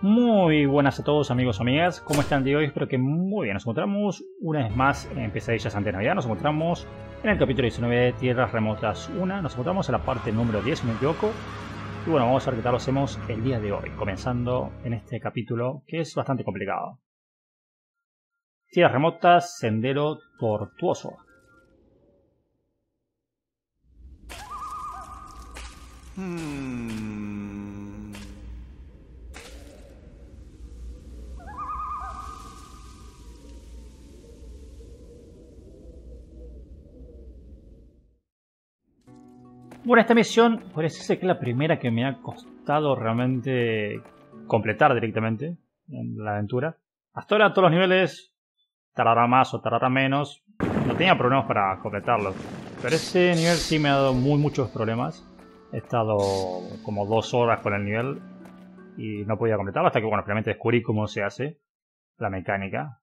Muy buenas a todos amigos y amigas, ¿cómo están de hoy? Espero que muy bien. Nos encontramos una vez más en Pesadillas ante Navidad. Nos encontramos en el capítulo 19 de Tierras Remotas 1. Nos encontramos en la parte número 10, si me equivoco. Y bueno, vamos a ver qué tal lo hacemos el día de hoy, comenzando en este capítulo que es bastante complicado. Tierras Remotas, Sendero Tortuoso. Hmm. Bueno, esta misión parece ser que es la primera que me ha costado realmente completar directamente en la aventura. Hasta ahora todos los niveles tardará más o tardará menos. No tenía problemas para completarlos. Pero este nivel sí me ha dado muy muchos problemas. He estado como dos horas con el nivel y no podía completarlo hasta que, bueno, finalmente descubrí cómo se hace la mecánica.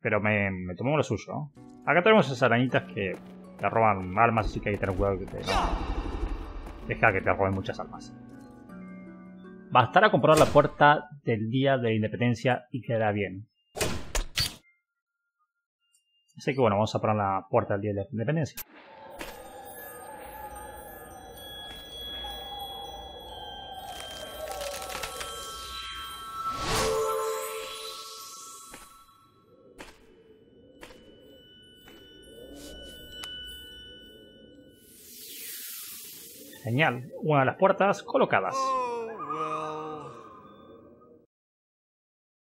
Pero me, me tomó lo suyo. Acá tenemos esas arañitas que te roban almas, así que hay que tener cuidado que te... Deja que te roben muchas almas. Bastará comprar la puerta del día de la independencia y quedará bien. Así que bueno, vamos a poner la puerta del día de la independencia. Una de las puertas colocadas.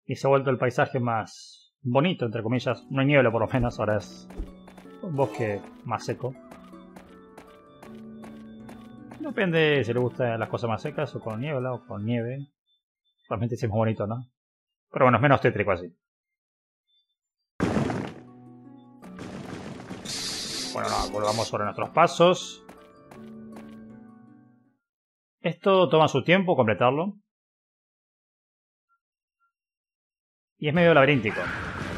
Y se ha vuelto el paisaje más bonito, entre comillas. No hay niebla por lo menos, ahora es un bosque más seco. Depende si le gustan las cosas más secas o con niebla o con nieve. Realmente sí es más bonito, ¿no? Pero bueno, es menos tétrico así. Bueno, nada, volvamos sobre nuestros pasos. Esto toma su tiempo completarlo. Y es medio laberíntico.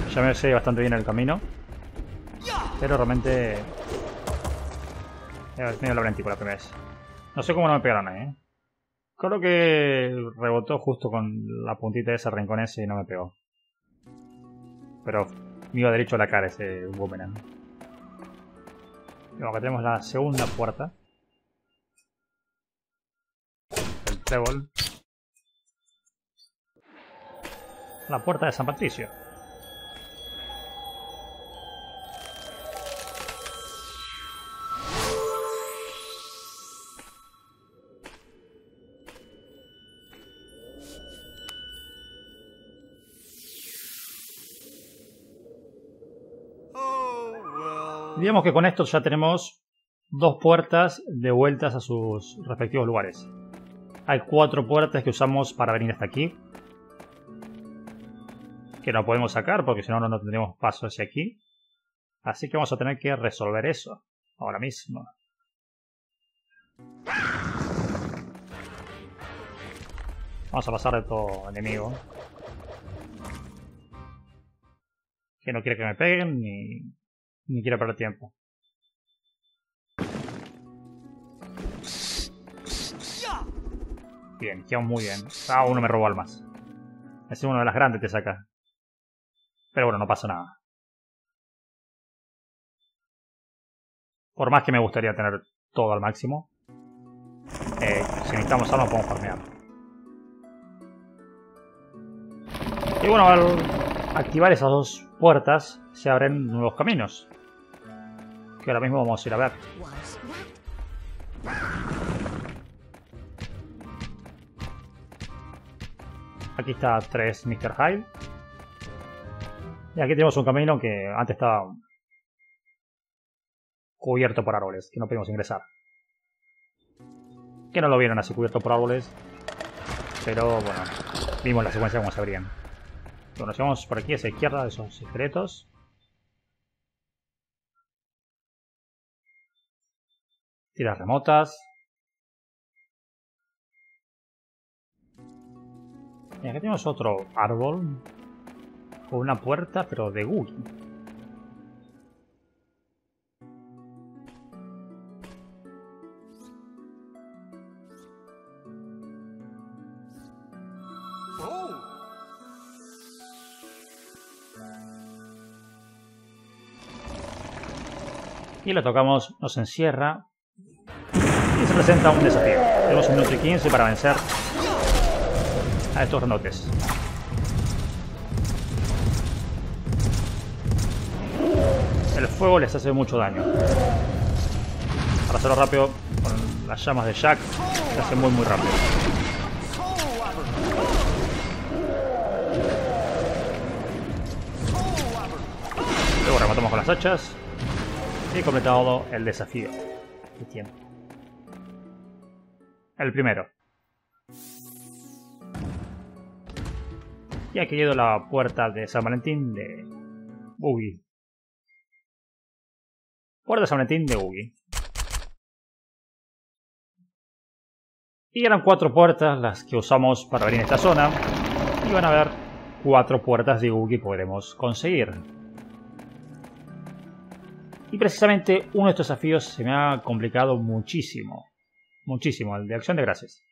Ya me sé bastante bien el camino. Pero realmente... Es medio laberíntico la primera vez. No sé cómo no me pegaron ahí, ¿eh? Creo que rebotó justo con la puntita de ese rincón ese y no me pegó. Pero me iba derecho a la cara ese boomerang. Y acá tenemos la segunda puerta. La puerta de San Patricio. Digamos que con esto ya tenemos dos puertas de vueltas a sus respectivos lugares. Hay cuatro puertas que usamos para venir hasta aquí. Que no podemos sacar porque si no, no tendríamos paso hacia aquí. Así que vamos a tener que resolver eso ahora mismo. Vamos a pasar de todo enemigo. Que no quiere que me peguen ni, ni quiere perder tiempo. Bien, quedamos muy bien. Ah, uno me robó almas. Ese uno de las grandes te saca. Pero bueno, no pasa nada. Por más que me gustaría tener todo al máximo. Eh, si necesitamos algo podemos farmear. Y bueno, al activar esas dos puertas se abren nuevos caminos. Que ahora mismo vamos a ir a ver. Aquí está 3 Mr. Hyde. Y aquí tenemos un camino que antes estaba cubierto por árboles, que no podemos ingresar. Que no lo vieron así cubierto por árboles. Pero bueno, vimos la secuencia como se abrían. Bueno, nos llevamos por aquí a esa izquierda de esos secretos. Tiras remotas. Mira, aquí tenemos otro árbol. Con una puerta, pero de Guri. y lo tocamos, nos encierra y se presenta un desafío. Tenemos un minuto y 15 para vencer a estos grandotes. El fuego les hace mucho daño. Para hacerlo rápido, con las llamas de Jack, se hace muy muy rápido. Luego rematamos con las hachas y completado el desafío. El primero. Y aquí quedado la puerta de San Valentín de Boogie. Puerta de San Valentín de Boogie. Y eran cuatro puertas las que usamos para venir a esta zona. Y van a ver cuatro puertas de Boogie que podremos conseguir. Y precisamente uno de estos desafíos se me ha complicado muchísimo. Muchísimo, el de acción de gracias.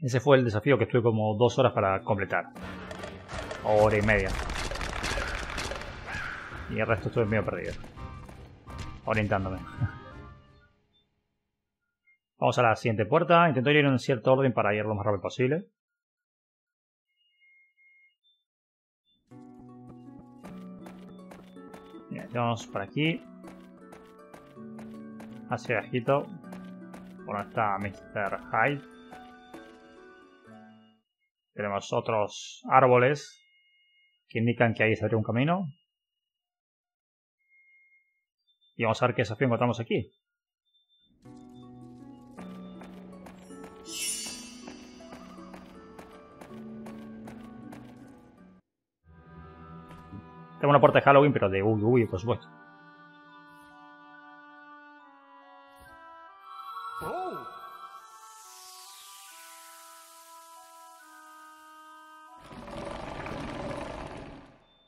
Ese fue el desafío que estuve como dos horas para completar. hora y media. Y el resto estuve medio perdido. Orientándome. Vamos a la siguiente puerta. Intento ir en cierto orden para ir lo más rápido posible. vamos por aquí. Hacia bajito. Por donde está Mr. Hyde. Tenemos otros árboles que indican que ahí se abre un camino. Y vamos a ver qué desafío encontramos aquí. Tengo una puerta de Halloween, pero de uy, uy, por supuesto.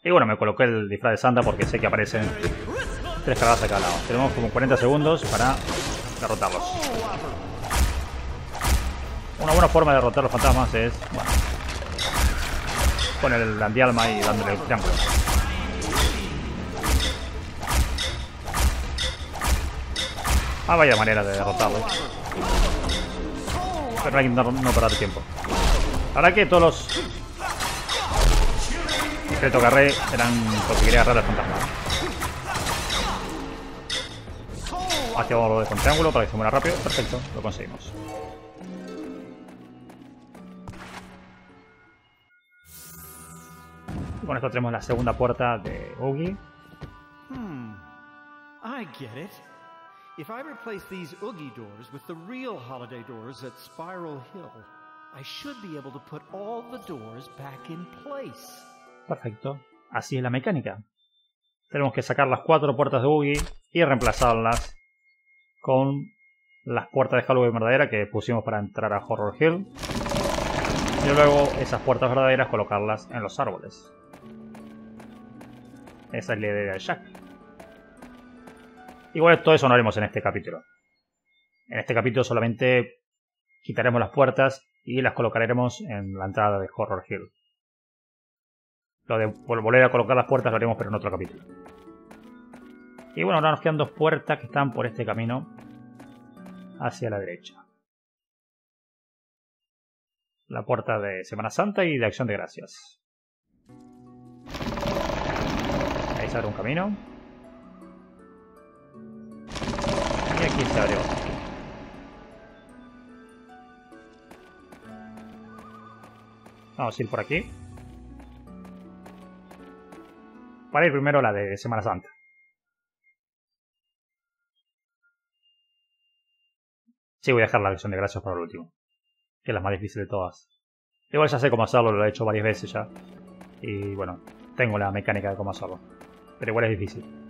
Y bueno, me coloqué el disfraz de Santa porque sé que aparecen tres cargas a cada lado. Tenemos como 40 segundos para derrotarlos. Una buena forma de derrotar los fantasmas es, bueno, con el andialma y dándole el triángulo. Ah, vaya manera de derrotarlo. Pero hay que no, no parar tiempo. Ahora que todos los secretos que agarré eran porque quería agarrar al fantasma. Activamos lo de triángulo para que se muera rápido. Perfecto, lo conseguimos. Y con esto tenemos la segunda puerta de Oogie. Hmm. I get it. If I replace these Oogie doors with the real holiday doors at Spiral Hill, I should be able to put all the doors back in place. Perfecto. Así es la mecánica. Tenemos que sacar las cuatro puertas de Oogie y reemplazarlas con las puertas de Halloween verdadera que pusimos para entrar a Horror Hill. Y luego esas puertas verdaderas colocarlas en los árboles. Esa es la idea de Jack. Igual todo eso no haremos en este capítulo. En este capítulo solamente quitaremos las puertas y las colocaremos en la entrada de Horror Hill. Lo de volver a colocar las puertas lo haremos pero en otro capítulo. Y bueno, ahora nos quedan dos puertas que están por este camino hacia la derecha. La puerta de Semana Santa y de Acción de Gracias. Ahí se abre un camino. aquí se abrió. Vamos a ir por aquí. Para ir primero la de Semana Santa. Sí, voy a dejar la versión de gracias para el último. Que es la más difícil de todas. Igual ya sé cómo hacerlo, lo he hecho varias veces ya. Y bueno, tengo la mecánica de cómo hacerlo. Pero igual es difícil.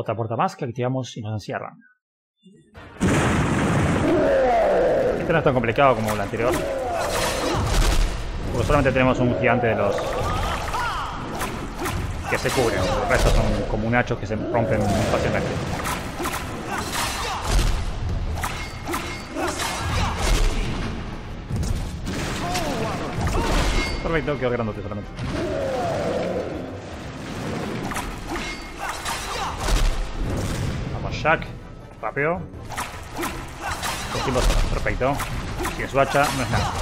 Otra puerta más que activamos y nos encierran. Este no es tan complicado como el anterior. Porque solamente tenemos un gigante de los que se cubren. El resto son como un hacho que se rompen fácilmente. Perfecto, quedó grandote solamente. Jack. Rápido. Perfecto. Sigue su hacha, no es nada.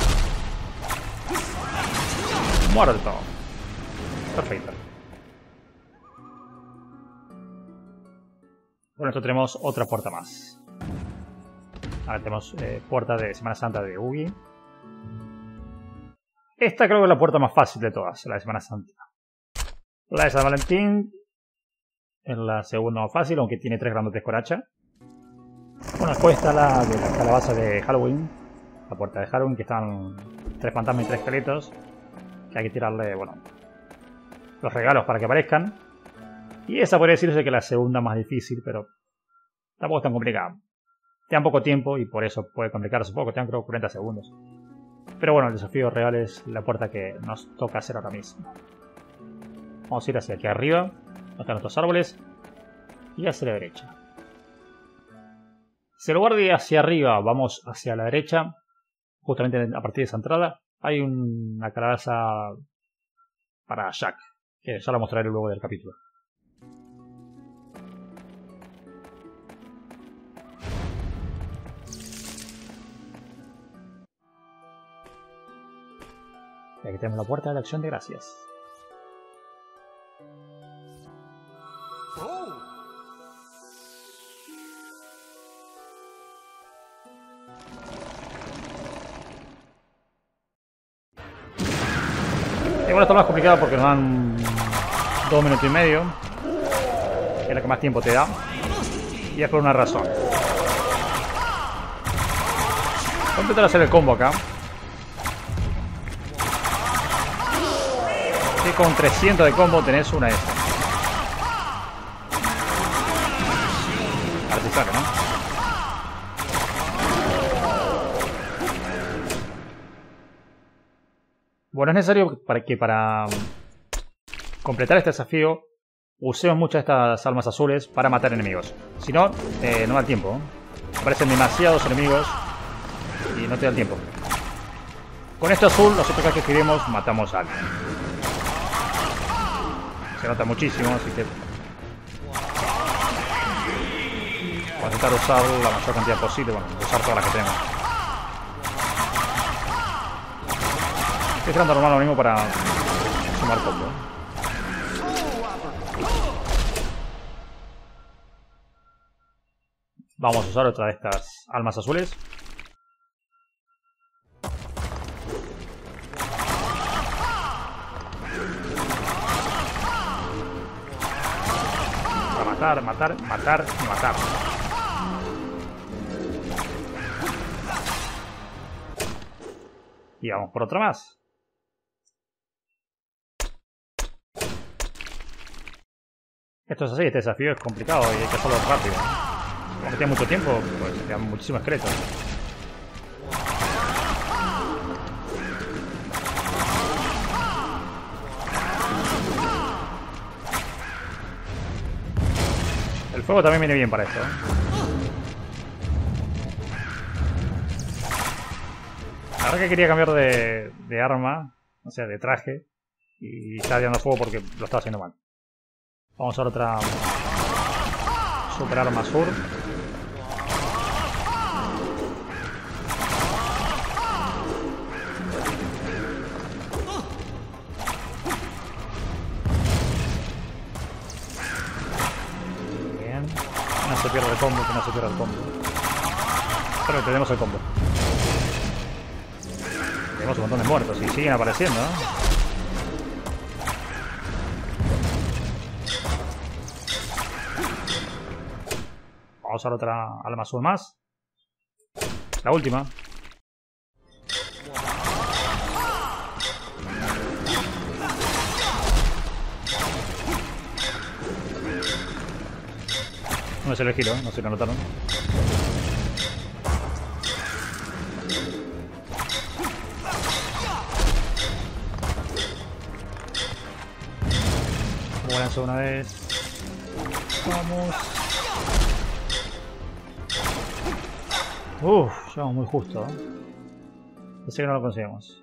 Muerto. Perfecto. Con esto tenemos otra puerta más. Ahora tenemos eh, puerta de Semana Santa de Ugi. Esta creo que es la puerta más fácil de todas, la de Semana Santa. La de San Valentín es la segunda fácil, aunque tiene tres grandotes con hacha. Bueno, después está la de la calabaza de Halloween, la puerta de Halloween, que están tres fantasmas y tres esqueletos, que hay que tirarle, bueno, los regalos para que aparezcan. Y esa podría decirse que es la segunda más difícil, pero tampoco es tan complicada. Te dan poco tiempo y por eso puede complicarse un poco, te dan creo 40 segundos. Pero bueno, el desafío real es la puerta que nos toca hacer ahora mismo. Vamos a ir hacia aquí arriba, están nuestros árboles, y hacia la derecha. Si lugar de hacia arriba vamos hacia la derecha, justamente a partir de esa entrada, hay una calabaza para Jack, que ya la mostraré luego del capítulo. Aquí tenemos la puerta de la acción de gracias. Igual está más complicado porque nos dan dos minutos y medio. Que es la que más tiempo te da. Y es por una razón. Voy a intentar hacer el combo acá. Que con 300 de combo tenés una esta. A Bueno, es necesario para que para completar este desafío usemos muchas de estas almas azules para matar enemigos. Si no, eh, no da tiempo. Aparecen demasiados enemigos y no te da el tiempo. Con este azul, nosotros cada que escribimos matamos a alguien. Se nota muchísimo, así que... Voy a intentar usar la mayor cantidad posible, bueno, usar todas las que tengo. Estoy tirando normal lo mismo para sumar combo. Vamos a usar otra de estas almas azules. Matar, matar, matar matar. Y vamos por otra más. Esto es así, este desafío es complicado y hay que hacerlo rápido. Como que tiene mucho tiempo, pues quedan muchísimos. El fuego también viene bien para esto. ¿eh? Ahora que quería cambiar de, de arma, o sea, de traje, y estaba tirando fuego porque lo estaba haciendo mal. Vamos a usar otra super arma sur. Bien. No se pierde el combo, que no se pierda el combo. Pero tenemos el combo. Tenemos un montón de muertos y siguen apareciendo, ¿no? A usar otra alma azul más. La última. No es el giro, no si lo notaron. Muéranse una vez. Vamos. Uff, llegamos muy justo. ¿eh? Pensé que no lo conseguimos.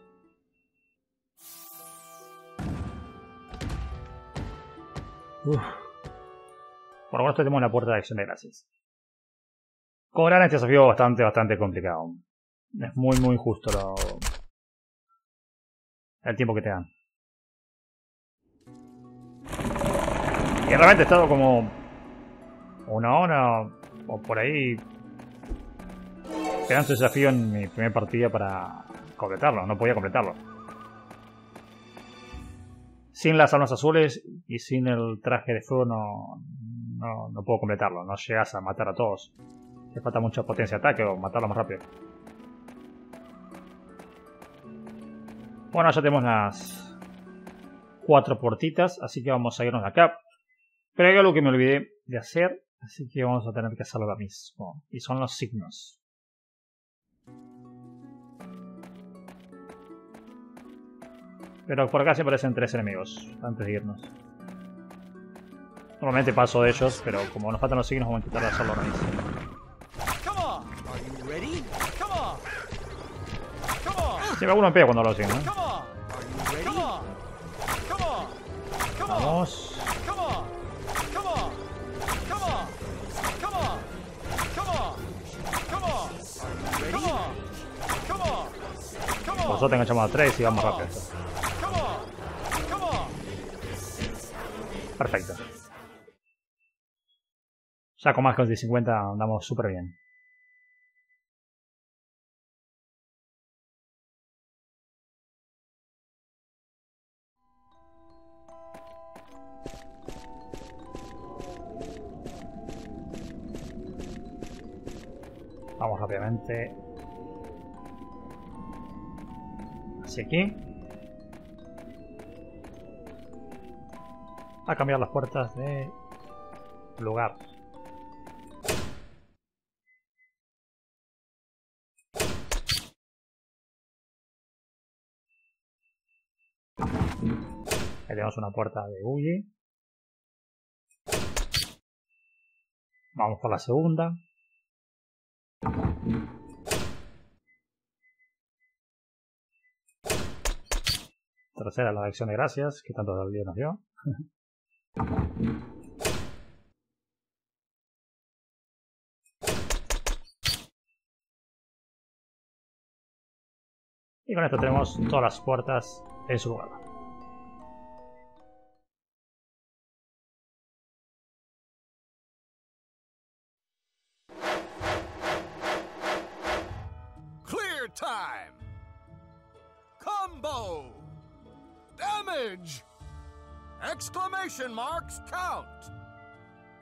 Uf. Por lo menos tenemos la puerta de acción de gracias. Verán, este desafío bastante, bastante complicado. Es muy, muy justo lo... el tiempo que te dan. Y realmente he estado como una hora o por ahí esperando ese desafío en mi primera partida para completarlo. No podía completarlo. Sin las armas azules y sin el traje de fuego no, no, no puedo completarlo. No llegas a matar a todos. Te falta mucha potencia de ataque o matarlo más rápido. Bueno, ya tenemos las cuatro puertitas, así que vamos a irnos acá. Pero hay algo que me olvidé de hacer, así que vamos a tener que hacerlo ahora mismo. Y son los signos. Pero por acá se aparecen tres enemigos antes de irnos. Normalmente paso de ellos, pero como nos faltan los signos vamos a intentar hacerlo ahora mismo. Se me uno en pie cuando lo signos. Vamos. Vosotros llamado a 3 y vamos rápido. Perfecto. Ya con más que 50 andamos súper bien. Vamos rápidamente hacia aquí. A cambiar las puertas de lugar. Ahí tenemos una puerta de Uji. Vamos por la segunda. Tercera, la acción de gracias, que tanto día nos dio. y con esto tenemos todas las puertas en su lugar.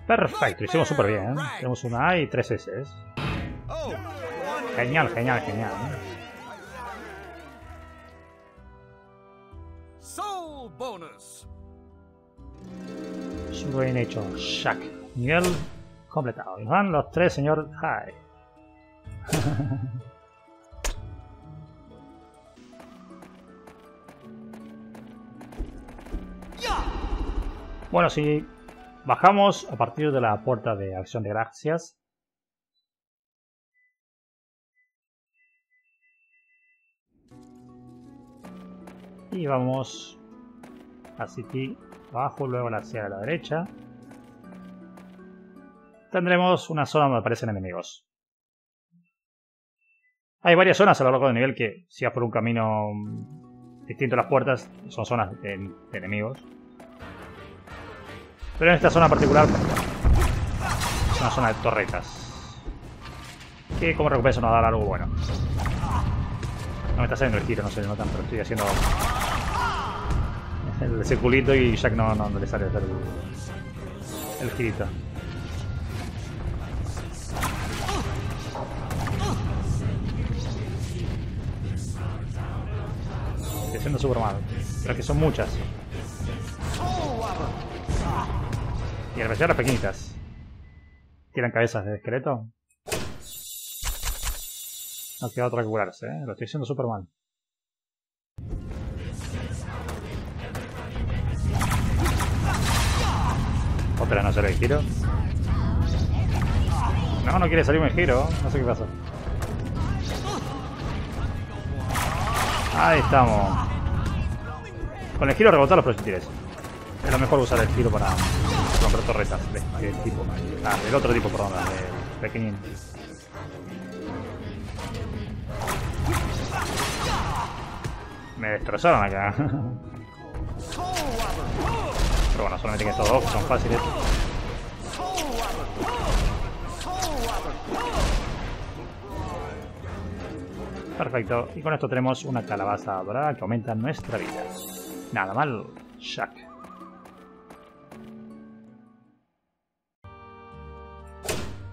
Perfecto, hicimos súper bien. ¿eh? Tenemos una A y tres S. Genial, genial, genial. ¿eh? Soul bonus. Súper hecho, Shack. Nivel completado. Y van los tres, señor High. Bueno, si bajamos a partir de la puerta de acción de gracias. Y vamos aquí abajo, luego hacia la derecha. Tendremos una zona donde aparecen enemigos. Hay varias zonas a lo largo del nivel que, si por un camino distinto a las puertas, son zonas de enemigos. Pero en esta zona particular es una zona de torretas. Que como recompensa nos va a dar algo bueno. No me está saliendo el giro, no se notan, pero estoy haciendo el circulito y Jack no, no, le sale el, el girito. Estoy haciendo super mal. Pero que son muchas. Y las pequeñitas. ¿Tiran cabezas de esqueleto? No queda otra que curarse, ¿eh? Lo estoy haciendo súper mal. Otra no sale el giro. No, no quiere salirme el giro. No sé qué pasa. Ahí estamos. Con el giro rebotar los proyectiles. Es lo mejor usar el giro para romper torretas de este tipo. Ah, del otro tipo, perdón, del pequeñín. Me destrozaron acá. Pero bueno, solamente que estos dos son fáciles. Perfecto. Y con esto tenemos una calabaza dorada que aumenta nuestra vida. Nada mal, Shaq.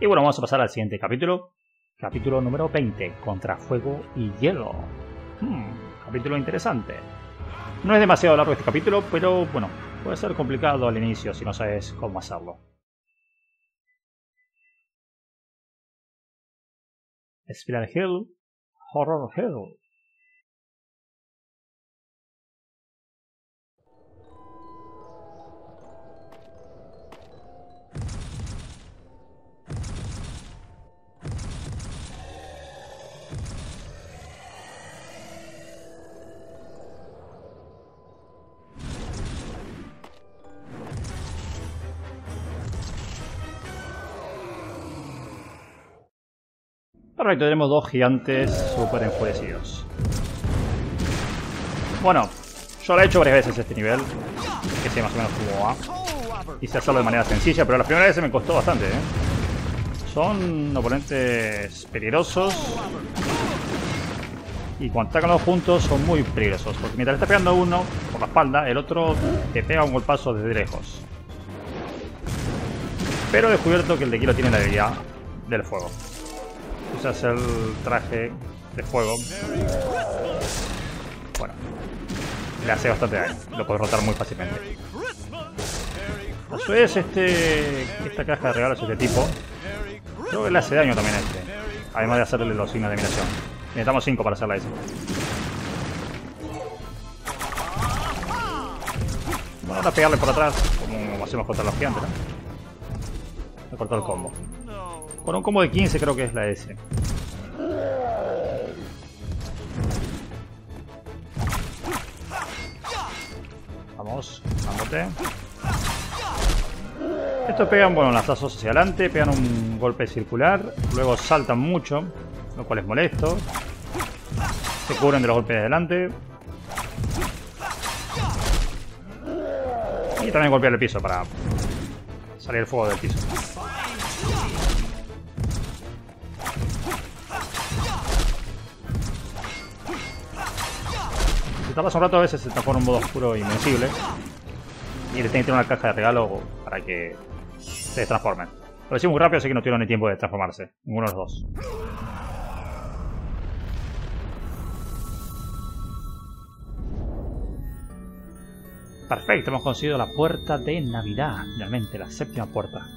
Y bueno, vamos a pasar al siguiente capítulo. Capítulo número 20, contra fuego y hielo. Hmm, capítulo interesante. No es demasiado largo este capítulo, pero bueno, puede ser complicado al inicio si no sabes cómo hacerlo. Spiral Hill, Horror Hill. Perfecto, tenemos dos gigantes súper enfurecidos. Bueno, yo lo he hecho varias veces este nivel, que sé más o menos cómo va. Quise hacerlo de manera sencilla, pero la primera vez me costó bastante, ¿eh? Son oponentes peligrosos. Y cuando atacan los juntos son muy peligrosos, porque mientras está pegando uno por la espalda, el otro te pega un golpazo desde lejos. Pero he descubierto que el de Kilo tiene la habilidad del fuego usas el traje de fuego. Bueno, le hace bastante daño. Lo puedes rotar muy fácilmente. A su vez, este, esta caja de regalos es de tipo. Creo que le hace daño también a este. Además de hacerle los signos de admiración. Necesitamos 5 para hacerla ese. Bueno, ahora pegarle por atrás, como hacemos contra los gigantes. ¿no? Cortó el combo. Con un combo de 15 creo que es la S. Vamos, dándote. Estos pegan, bueno, lazos hacia adelante, pegan un golpe circular, luego saltan mucho, lo cual es molesto. Se cubren de los golpes de adelante. Y también golpear el piso para salir el fuego del piso. Tardas un rato a veces se transforma en un modo oscuro invencible. Y le tiene que tener una caja de regalo para que se transformen. Lo decimos muy rápido, así que no tuvieron ni tiempo de transformarse. Ninguno de los dos. Perfecto, hemos conseguido la puerta de Navidad. Finalmente, la séptima puerta.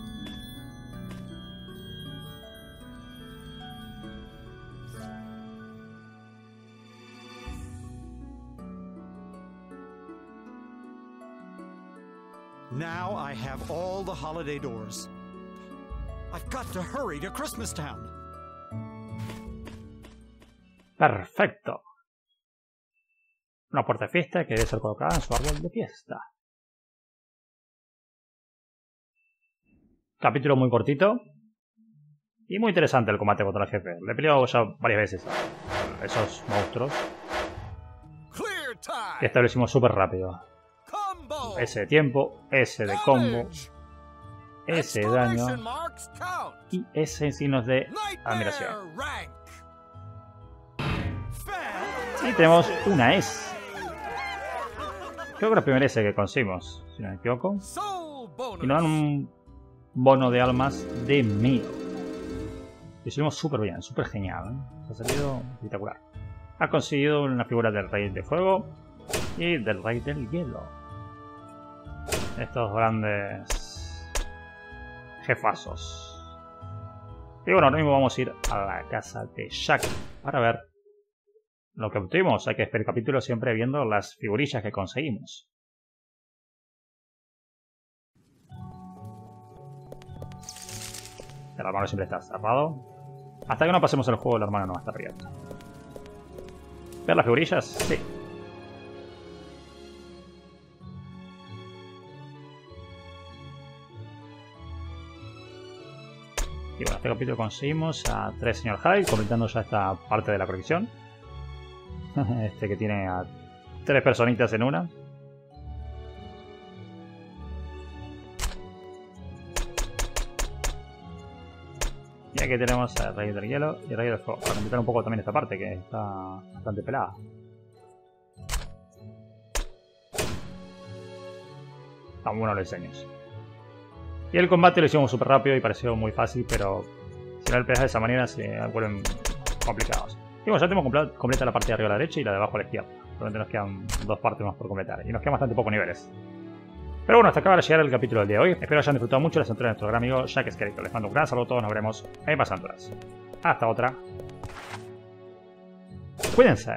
Now I have all the holiday doors. I've got to hurry to Christmas Town. Perfecto. Una puerta de fiesta que debe ser colocada en su árbol de fiesta. Capítulo muy cortito. Y muy interesante el combate contra el jefe. Le he peleado ya varias veces a esos monstruos. Y establecimos súper rápido. Ese de tiempo, ese de combo, ese de daño y ese en signos de admiración. Y tenemos una S. Creo que la primera S que conseguimos, si no me equivoco. Y nos dan un bono de almas de mil. Y subimos súper bien, súper genial. ¿eh? Ha salido espectacular. Ha conseguido una figura del rey de fuego y del rey del hielo estos grandes jefazos. Y bueno, ahora mismo vamos a ir a la casa de Jack para ver lo que obtuvimos. Hay que esperar el capítulo siempre viendo las figurillas que conseguimos. El hermano siempre está cerrado. Hasta que no pasemos el juego, el hermano no va a estar abierto. ¿Ver las figurillas? Sí. Este capítulo conseguimos a tres señor Hyde, completando ya esta parte de la colección. este que tiene a tres personitas en una. Y aquí tenemos al Rey del Hielo y el Rey del Fuego. Para completar un poco también esta parte que está bastante pelada. Están buenos los diseños. Y el combate lo hicimos súper rápido y pareció muy fácil, pero si no el de esa manera se vuelven complicados. Y bueno, ya tenemos completa la parte de arriba a la derecha y la de abajo a la izquierda. Solamente nos quedan dos partes más por completar. Y nos quedan bastante pocos niveles. Pero bueno, hasta acaba de llegar el capítulo del día de hoy. Espero hayan disfrutado mucho las aventuras de nuestro gran amigo Jack Skeleton. Les mando un gran saludo a todos. Nos veremos en más. Hasta otra. Cuídense.